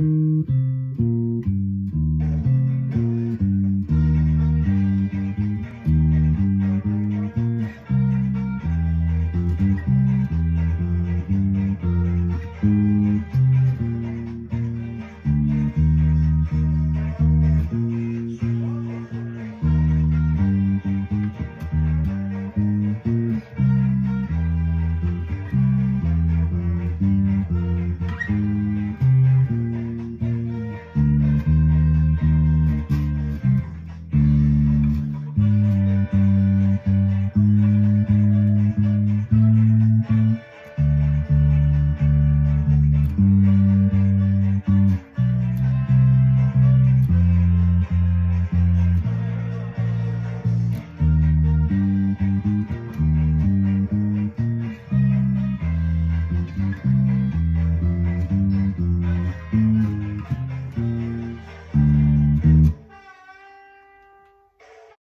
Thank mm -hmm. you. うん。